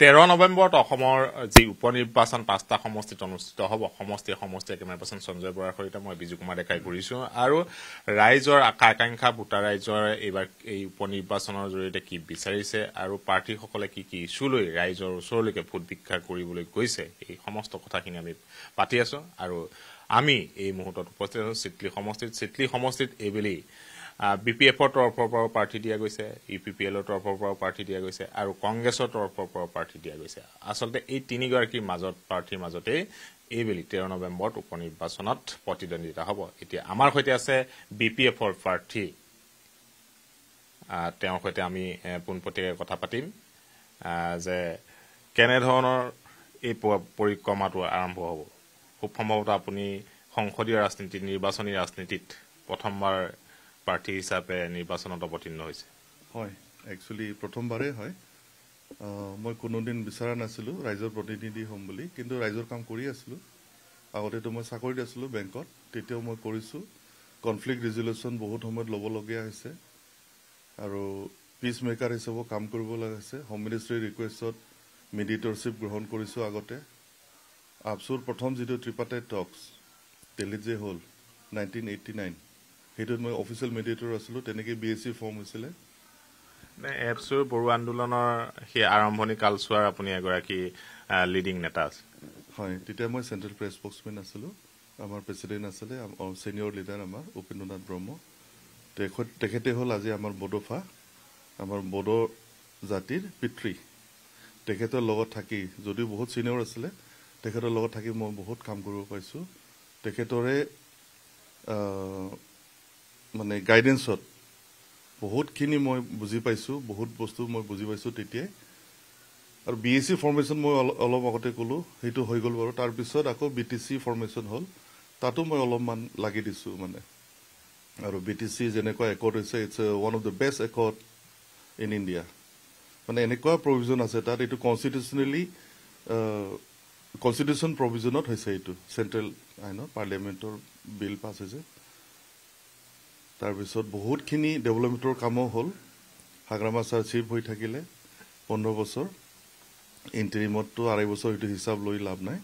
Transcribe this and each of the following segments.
তেৰ নৱেম্বৰত অসমৰ যি উপ নিৰ্বাচন পাঁচটা সমষ্টিত অনুষ্ঠিত হ'ব সমষ্টিয়ে সমষ্টিয়ে কেমেৰা পাৰ্চন সঞ্জয় বৰাৰ সৈতে মই বিজু কুমাৰ ডেকাই কৰিছো আৰু ৰাইজৰ আশা আকাংক্ষা ভোটাৰ ৰাইজৰ এইবাৰ এই উপ নিৰ্বাচনৰ জৰিয়তে কি বিচাৰিছে আৰু প্ৰাৰ্থীসকলে কি কি ইছ্যু লৈ ৰাইজৰ ওচৰলৈকে ভোট ভিক্ষা কৰিবলৈ গৈছে এই সমস্ত কথাখিনি আমি পাতি আছো। আৰু আমি এই মুহূৰ্তত উপস্থিত আছো চিটলি সমষ্টিত। চিটলি সমষ্টিত এইবেলি বি পি এফৰ তৰফৰ পৰাও প্ৰাৰ্থী দিয়া গৈছে ইউ পি পি এলৰ তৰফৰ পৰাও প্ৰাৰ্থী দিয়া গৈছে আৰু কংগ্ৰেছৰ তৰফৰ পৰাও প্ৰাৰ্থী দিয়া গৈছে। আচলতে এই তিনিগৰাকীৰ মাজত প্ৰাৰ্থীৰ মাজতেই এইবেলি তেৰ নৱেম্বৰত উপ নিৰ্বাচনত প্ৰতিদ্বন্দ্বিতা হ'ব। এতিয়া আমাৰ সৈতে আছে বি পি এফৰ প্ৰাৰ্থী। তেওঁৰ সৈতে আমি পোনপটীয়াকৈ কথা পাতিম। যে কেনেধৰণৰ এই পৰিক্ৰমাটো আৰম্ভ হ'ব। খুব সম্ভৱতঃ আপুনি সংসদীয় ৰাজনীতিত নিৰ্বাচনী ৰাজনীতিত প্ৰথমবাৰ প্ৰাৰ্থী হিচাপে নিৰ্বাচনত অৱতীৰ্ণ হৈছে। হয় একচুৱেলি প্ৰথমবাৰেই হয়। মই কোনোদিন বিচৰা নাছিলোঁ ৰাইজৰ প্ৰতিনিধি হ'ম বুলি কিন্তু ৰাইজৰ কাম কৰি আছিলোঁ। আগতেতো মই চাকৰিত আছিলোঁ বেংকত তেতিয়াও মই কৰিছোঁ। কনফ্লিক্ট ৰিজলিউশ্যন বহুত সময়ত ল'বলগীয়া হৈছে। আৰু পিচ মেকাৰ হিচাপেও কাম কৰিব লগা হৈছে। হোম মিনিষ্ট্ৰীৰ ৰিকুৱেষ্টত মিডিয়েটৰশ্বিপ গ্ৰহণ কৰিছোঁ আগতে। আপচুৰ প্ৰথম যিটো ত্ৰিপাটাই টক্স দিল্লীত যে হ'ল নাইনটিন এইটটি নাইন সেইটোত মই অফিচিয়েল মিডিয়েটৰ আছিলোঁ তেনেকৈ বি এছ চি ফৰ্ম হৈছিলে। এপছুৰ বড়ো আন্দোলনৰ সেই আৰম্ভণি কালচোৱাৰ আপুনি এগৰাকী লিডিং নেতা আছে হয় তেতিয়া মই চেণ্ট্ৰেল প্ৰেছ স্পক্সমেন আছিলোঁ। আমাৰ প্ৰেচিডেণ্ট আছিলে ছিনিয়ৰ লিডাৰ আমাৰ উপেন্দ্ৰনাথ ব্ৰহ্ম। তেখেত তেখেতে হ'ল আজি আমাৰ বডোফা আমাৰ বড়ো জাতিৰ পিতৃ। তেখেতৰ লগত থাকি যদিও বহুত ছিনিয়ৰ আছিলে তেখেতৰ লগত থাকি মই বহুত কাম কৰিব পাৰিছোঁ। তেখেতৰে মানে গাইডেঞ্চত বহুতখিনি মই বুজি পাইছোঁ বহুত বস্তু মই বুজি পাইছোঁ তেতিয়াই। আৰু বি এছ চি ফৰ্মেশ্যন মই অলপ আগতে ক'লোঁ সেইটো হৈ গ'ল বাৰু। তাৰপিছত আকৌ বি টি চি ফৰ্মেশ্যন হ'ল। তাতো মই অলপমান লাগি দিছোঁ মানে। আৰু বি টি চি যেনেকুৱা একৰ্ড হৈছে it's one of the best accord in India মানে এনেকুৱা প্ৰভিজন আছে তাত এইটো কনষ্টিটিউচনেলি কনষ্টিটিউচন প্ৰভিজনত হৈছে এইটো। চেণ্ট্ৰেল আইনত পাৰ্লিয়ামেণ্টৰ বিল পাছ হৈছে। তাৰপিছত বহুতখিনি ডেভেলপমেণ্টৰ কামো হ'ল। হাগ্ৰামা ছাৰ চিফ হৈ থাকিলে পোন্ধৰ বছৰ। ইণ্টেৰিমতটো আঢ়ৈ বছৰ সেইটো হিচাপ লৈ লাভ নাই।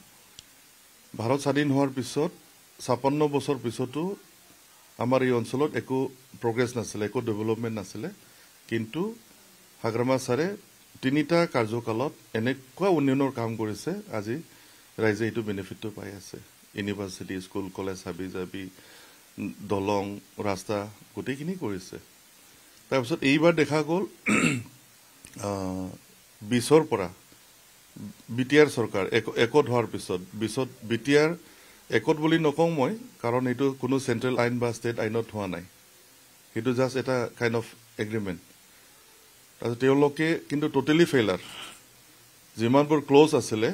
ভাৰত স্বাধীন হোৱাৰ পিছত ছাপন্ন বছৰ পিছতো আমাৰ এই অঞ্চলত একো প্ৰগ্ৰেছ নাছিলে একো ডেভেলপমেণ্ট নাছিলে। কিন্তু হাগ্ৰামা ছাৰে তিনিটা কাৰ্যকালত এনেকুৱা উন্নয়নৰ কাম কৰিছে আজি ৰাইজে এইটো বেনিফিটটো পাই আছে। ইউনিভাৰ্চিটি স্কুল কলেজ হাবি জাবি দলং ৰাস্তা গোটেইখিনি কৰিছে। তাৰপিছত এইবাৰ দেখা গ'ল বিছৰ পৰা বি টি আৰ চৰকাৰ একত হোৱাৰ পিছত। বিছত বি টি আৰ একত বুলি নকওঁ মই কাৰণ এইটো কোনো চেণ্ট্ৰেল আইন বা ষ্টেট আইনত হোৱা নাই। সেইটো জাষ্ট এটা কাইণ্ড অফ এগ্ৰিমেণ্ট তাৰপিছত তেওঁলোকে কিন্তু ট'টেলি ফেইলাৰ যিমানবোৰ ক্ল'জ আছিলে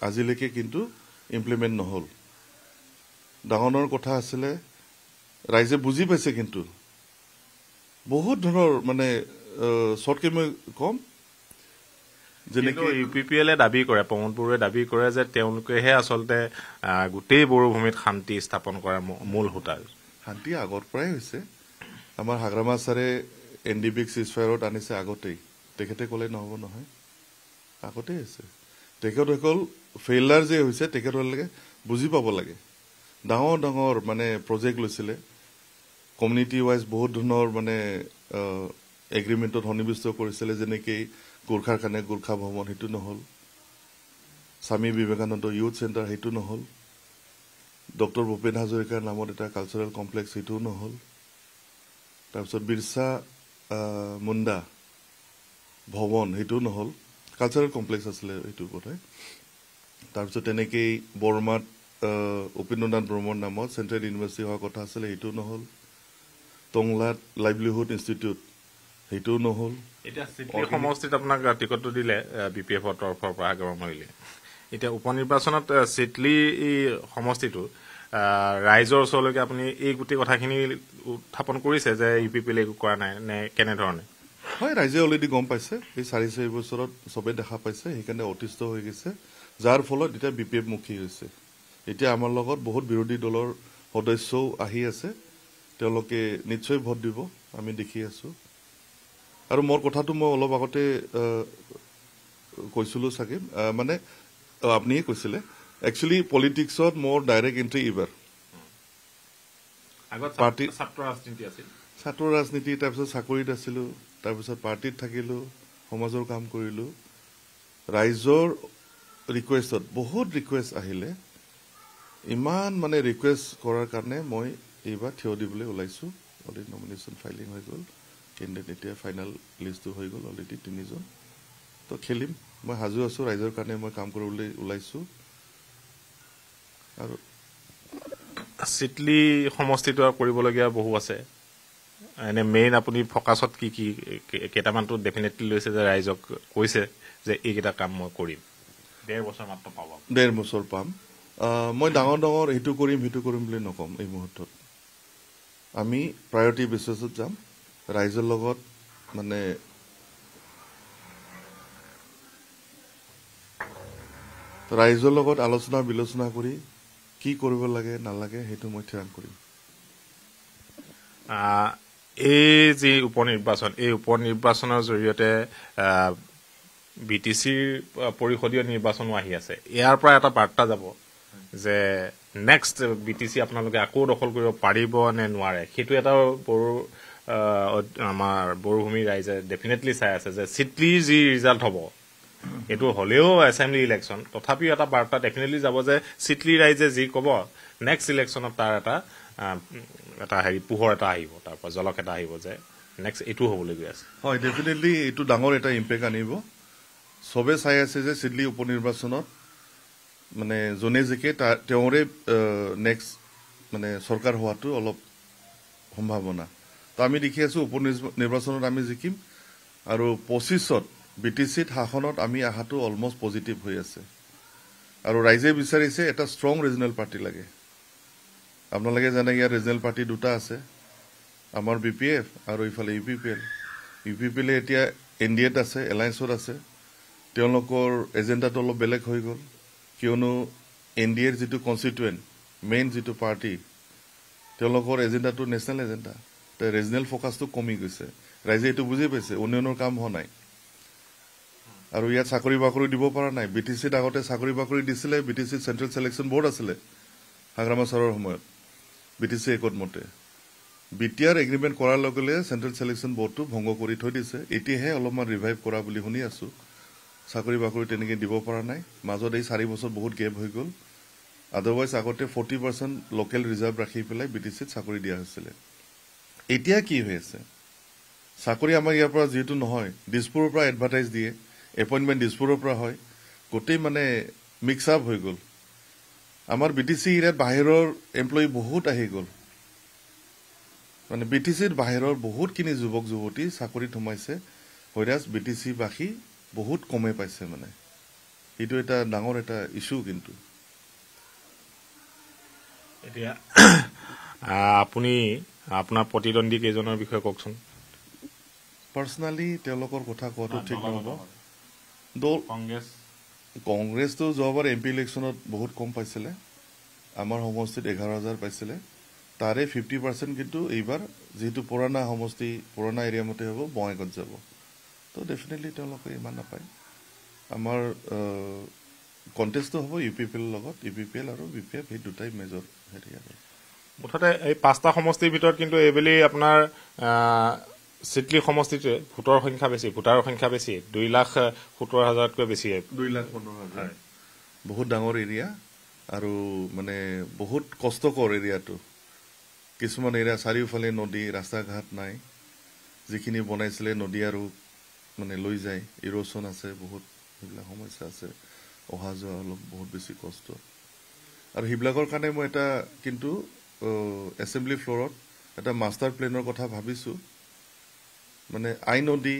আজিলৈকে কিন্তু ইমপ্লিমেণ্ট নহ'ল। ডাঙৰ ডাঙৰ কথা আছিলে ৰাইজে বুজি পাইছে কিন্তু। বহুত ধৰণৰ মানে শ্বৰ্টকে মই ক'ম। যেনেকৈ ইউ পি পি এলে দাবী কৰে প্ৰমোদ বড়োৱে দাবী কৰে যে তেওঁলোকেহে আচলতে গোটেই বড়োভূমিত শান্তি স্থাপন কৰাৰ মূল সূতা শান্তি আগৰ পৰাই হৈছে। আমাৰ হাগ্ৰামা ছাৰে এন ডি বিক চিজ ফায়াৰত আনিছে আগতেই। তেখেতে ক'লে নহ'ব নহয়। আগতেই হৈছে তেখেতসকল ফেইলাৰ যে হৈছে তেখেতসকলে বুজি পাব লাগে। ডাঙৰ ডাঙৰ মানে প্ৰজেক্ট লৈছিলে। কমিউনিটি ৱাইজ বহুত ধৰণৰ মানে এগ্ৰিমেণ্টত সন্নিৱিষ্ট কৰিছিলে যেনেকৈ গোৰ্খাৰ কাৰণে গোৰ্খা ভৱন সেইটো নহ'ল স্বামী বিবেকানন্দ ইউথ চেণ্টাৰ সেইটো নহ'ল ডক্টৰ ভূপেন হাজৰিকাৰ নামত এটা কালচাৰেল কমপ্লেক্স সেইটোও নহ'ল তাৰপিছত বিৰচা মুণ্ডা ভৱন সেইটোও নহ'ল কালচাৰেল কমপ্লেক্স আছিলে সেইটো বোধহয় তাৰপিছত তেনেকেই বৰমাত উপেন্দ্ৰনাথ ব্ৰহ্মৰ নামত চেণ্ট্ৰেল ইউনিভাৰ্চিটি হোৱাৰ কথা আছিলে সেইটোও নহ'ল। টংলাত লাইভলিহুড ইনষ্টিটিউট সেইটোও নহ'ল। এতিয়া সমষ্টিত আপোনাক টিকটটো দিলে বি পি এফৰ তৰফৰ পৰা আগৰ মহিলে এতিয়া উপ নিৰ্বাচনত চিটলি সমষ্টিটো ৰাইজৰ ওচৰলৈকে আপুনি এই গোটেই কথাখিনি উত্থাপন কৰিছে যে ইউ পি পি এল একো কৰা নাই নে কেনেধৰণে? হয় ৰাইজে অলৰেডি গম পাইছে। এই চাৰি চাৰি বছৰত চবেই দেখা পাইছে সেইকাৰণে অতিষ্ঠ হৈ গৈছে। যাৰ ফলত এতিয়া বি পি এফ মুখী হৈছে। এতিয়া আমাৰ লগত বহুত বিৰোধী দলৰ সদস্যও আহি আছে। তেওঁলোকে নিশ্চয় ভোট দিব আমি দেখি আছো। আৰু মোৰ কথাটো মই অলপ আগতে কৈছিলো চাগে। মানে আপুনিয়ে কৈছিলে। একচুৱেলি পলিটিক্সত মোৰ ডাইৰেক্ট এণ্ট্ৰি এইবাৰ। আগত পাৰ্টি- ছাত্ৰ ৰাজনীতি আছিল। ছাত্ৰ ৰাজনীতি তাৰপিছত চাকৰিত আছিলো তাৰপিছত পাৰ্টিত থাকিলো সমাজৰ কাম কৰিলো। ৰাইজৰ ৰিকুৱেষ্টত বহুত ৰিকুৱেষ্ট আহিলে। ইমান মানে ৰিকুৱেষ্ট কৰাৰ কাৰণে মই এইবাৰ থিয় দিবলৈ ওলাইছো। অলৰেডি নমিনেশ্যন ফাইলিং হৈ গ'ল। কেণ্ডিডেট এতিয়া ফাইনেল লিষ্টটো হৈ গ'ল অলৰেডি তিনিজন। তো খেলিম। মই সাজু আছো ৰাইজৰ কাৰণে মই কাম কৰিবলৈ ওলাইছো। আৰু চিটলি সমষ্টিটো আৰু কৰিবলগীয়া বহু আছে। এনে মেইন আপুনি ফকাছত কি কি কে- কেইটামানতো ডেফিনেটলি লৈছে যে ৰাইজক কৈছে যে এইকেইটা কাম মই কৰিম। ডেৰ বছৰ মাত্ৰ পাব ডেৰ বছৰ পাম। মই ডাঙৰ ডাঙৰ সেইটো কৰিম সেইটো কৰিম বুলি নক'ম এই মুহূৰ্তত। আমি প্ৰায়ৰিটি বেচিছত যাম। ৰাইজৰ লগত মানে ৰাইজৰ লগত আলোচনা বিলোচনা কৰি কি কৰিব লাগে নালাগে সেইটো মই থিৰাং কৰিম। এই যি উপ নিৰ্বাচন এই উপ নিৰ্বাচনৰ জৰিয়তে বি টি চিৰ পৰিষদীয় নিৰ্বাচনো আহি আছে। ইয়াৰ পৰা এটা বাৰ্তা যাব যে নেক্সট বি টি চি আপোনালোকে আকৌ দখল কৰিব পাৰিব নে নোৱাৰে? সেইটো এটা বড়ো আমাৰ বড়োভূমি ৰাইজে ডেফিনেটলি চাই আছে যে চিটলিৰ যি ৰিজাল্ট হ'ব এইটো হ'লেও এছেম্বলি ইলেকশ্যন তথাপিও এটা বাৰ্তা ডেফিনেটলি যাব যে চিটলি ৰাইজে যি ক'ব নেক্সট ইলেকশ্যনত তাৰ এটা এটা হেৰি পোহৰ এটা আহিব তাৰ পৰা জলক এটা আহিব যে নেক্সট এইটো হ'বলৈ গৈ আছে। হয় ডেফিনেটলি এইটো ডাঙৰ এটা ইম্পেক্ট আনিব। চবে চাই আছে যে চিডলি উপ নিৰ্বাচনত মানে যোনে জিকে তাৰ তেওঁৰে নেক্সট মানে চৰকাৰ হোৱাটো অলপ সম্ভাৱনা। তো আমি দেখি আছো উপ নিৰ্বা- নিৰ্বাচনত আমি জিকিম আৰু পঁচিছত বি টি চিত শাসনত আমি অহাটো অলমষ্ট পজিটিভ হৈ আছে। আৰু ৰাইজে বিচাৰিছে এটা ষ্ট্ৰং ৰিজনেল পাৰ্টি লাগে। আপোনালোকে জানে ইয়াৰ ৰিজনেল পাৰ্টি দুটা আছে আমাৰ বি পি এফ আৰু ইফালে U P P L U P P এলে এতিয়া এন ডি এত আছে এলায়েন্সত আছে। তেওঁলোকৰ এজেণ্ডাটো অলপ বেলেগ হৈ গ'ল। কিয়নো এন ডি এৰ যিটো কনষ্টিটুৱেণ্ট মেইন যিটো পাৰ্টি তেওঁলোকৰ এজেণ্ডাটো নেশ্যনেল এজেণ্ডা ৰিজনেল ফ'কাছটো কমি গৈছে। ৰাইজে এইটো বুজি পাইছে উন্নয়নৰ কাম হোৱা নাই। আৰু ইয়াত চাকৰি বাকৰি দিব পৰা নাই। বি টি চিত আগতে চাকৰি বাকৰি দিছিলে বি টি চিত চেণ্ট্ৰেল চিলেকশ্যন বৰ্ড আছিলে হাগ্ৰামা ছাৰৰ সময়ত বি টি চি একত মতে। বি টি আৰ এগ্ৰিমেণ্ট কৰাৰ লগে লগে চেণ্ট্ৰেল চিলেকশ্যন বৰ্ডটো ভংগ কৰি থৈ দিছে। এতিয়াহে অলপমান ৰিভাইভ কৰা বুলি শুনি আছো। চাকৰি বাকৰি তেনেকৈ দিব পৰা নাই। মাজত এই চাৰি বছৰ বহুত গেপ হৈ গ'ল। আদাৰৱাইজ আগতে ফৰ্টি পাৰ্চেণ্ট লোকেল ৰিজাৰ্ভ ৰাখি পেলাই বি টি চিত চাকৰি দিয়া হৈছিলে। এতিয়া কি হৈ আছে? চাকৰি আমাৰ ইয়াৰ পৰা যিহেতু নহয় দিছপুৰৰ পৰা এডভাৰটাইজ দিয়ে। এপইণ্টমেণ্ট দিছপুৰৰ পৰা হয়। গোটেই মানে মিক্স আপ হৈ গ'ল। আমাৰ বি টি চি এৰিয়াত বাহিৰৰ এমপ্লয়ী বহুত আহি গ'ল। মানে বি টি চিৰ বাহিৰৰ বহুতখিনি যুৱক যুৱতী চাকৰিত সোমাইছে। হৈৰাজ বি টি চি বাসী বহুত কমে পাইছে মানে। এইটো এটা ডাঙৰ এটা ইছ্যু কিন্তু। এতিয়া আপুনি আপোনাৰ প্ৰতিদ্বন্দ্বী কেইজনৰ বিষয়ে কওকচোন। পাৰ্চনেলি তেওঁলোকৰ কথা কোৱাটো ঠিক নহ'ব। দল কংগ্ৰেছ। কংগ্ৰেছটো যোৱাবাৰ এম পি ইলেকশ্যনত বহুত কম পাইছিলে। আমাৰ সমষ্টিত এঘাৰ হাজাৰ পাইছিলে। তাৰে ফিফটি পাৰ্চেণ্ট কিন্তু এইবাৰ যিহেতু পুৰণা সমষ্টি পুৰণা এৰিয়া মতে হ'ব বঙাইগাঁৱত যাব। তো ডেফিনেটলি তেওঁলোকে ইমান নাপায়। আমাৰ কণ্টেষ্টটো হ'ব ইউ পি পি এলৰ লগত। ইউ পি পি এল আৰু বি পি এফ সেই দুটাই মেজৰ হেৰি আৰু। মুঠতে এই পাঁচটা সমষ্টিৰ ভিতৰত কিন্তু এইবেলি আপোনাৰ চিটলি সমষ্টিটোৱে ভোটৰ সংখ্যা বেছি ভোটাৰৰ সংখ্যা বেছি দুই লাখ সোতৰ হাজাৰতকৈ বেছি। দুই লাখ পোন্ধৰ হাজাৰ। বহুত ডাঙৰ এৰিয়া আৰু মানে বহুত কষ্টকৰ এৰিয়াটো। কিছুমান এৰিয়া চাৰিওফালে নদী ৰাস্তা ঘাট নাই। যিখিনি বনাইছিলে নদী আৰু মানে লৈ যায়। ইৰ'চন আছে বহুত সেইবিলাক সমস্যা আছে। অহা যোৱা অলপ বহুত বেছি কষ্ট। আৰু সেইবিলাকৰ কাৰণে মই এটা কিন্তু এছেম্বলি ফ্ল'ৰত এটা মাষ্টাৰ প্লেনৰ কথা ভাবিছোঁ। মানে আই নদী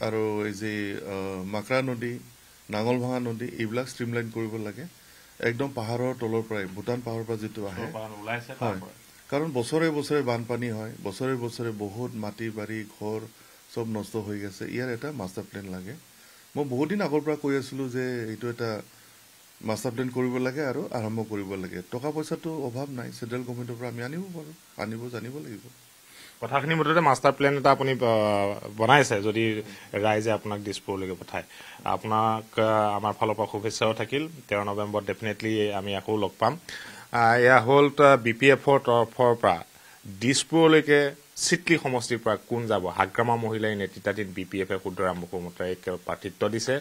আৰু এই যে মাকৰা নদী নাঙলভাঙা নদী এইবিলাক ষ্ট্ৰীমলাইন কৰিব লাগে। একদম পাহাৰৰ তলৰ পৰাই ভূটান পাহাৰৰ পৰা যিটো আহে। হয়। কাৰণ বছৰে বছৰে বানপানী হয় বছৰে বছৰে বহুত মাটি বাৰী ঘৰ চব নষ্ট হৈ গৈছে। ইয়াৰ এটা মাষ্টাৰ প্লেন লাগে। মই বহুত দিন আগৰ পৰা কৈ আছিলো যে এইটো এটা মাষ্টাৰ প্লেন কৰিব লাগে আৰু আৰম্ভ কৰিব লাগে। টকা পইচাটো অভাৱ নাই চেণ্ট্ৰেল গভৰ্ণমেণ্টৰ পৰা আমি আনিব পাৰোঁ আনিব জানিব লাগিব। কথাখিনি মুঠতে মাষ্টাৰ প্লেন এটা আপুনি বনাইছে যদি ৰাইজে আপোনাক দিছপুৰলৈকে পঠায়। আপোনাক আমাৰ ফালৰ পৰা শুভেচ্ছাও থাকিল। তেৰ নৱেম্বৰত ডেফিনেটলি আমি আকৌ লগ পাম। এয়া হ'ল বি পি এফৰ তৰফৰ পৰা দিছপুৰলৈকে চিটলি সমষ্টিৰ পৰা কোন যাব? হাগ্ৰামা মহিলাই নেতৃত্বাধীন বি পি এফে শুদ্ধৰাম মুখোমুত্ৰাই প্ৰাৰ্থিত্ব দিছে।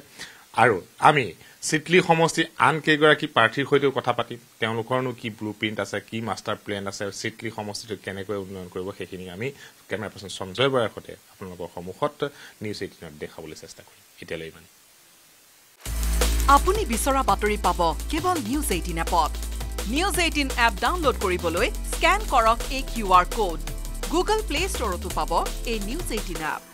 আৰু আমি চিটলি সমষ্টিৰ আন কেইগৰাকী প্ৰাৰ্থীৰ সৈতেও কথা পাতিম। তেওঁলোকৰনো কি ব্লু প্ৰিণ্ট আছে কি মাষ্টাৰ প্লেন আছে চিটলি সমষ্টিটো কেনেকৈ উন্নয়ন কৰিব সেইখিনি আমি কেমেৰা পাৰ্চন সঞ্জয় বৰাৰ সৈতে আপোনালোকৰ সন্মুখত নিউজ এইটিনত দেখাবলৈ চেষ্টা কৰিম। এতিয়ালৈ ইমানে আপুনি বিচৰা বাতৰি পাব কেৱল নিউজ এইটিন এপত। নিউজ এইটিন এপ ডাউনলোড কৰিবলৈ স্কেন কৰক এই Q R code Google Play ষ্টৰতো পাব এই নিউজ এইটিন এপ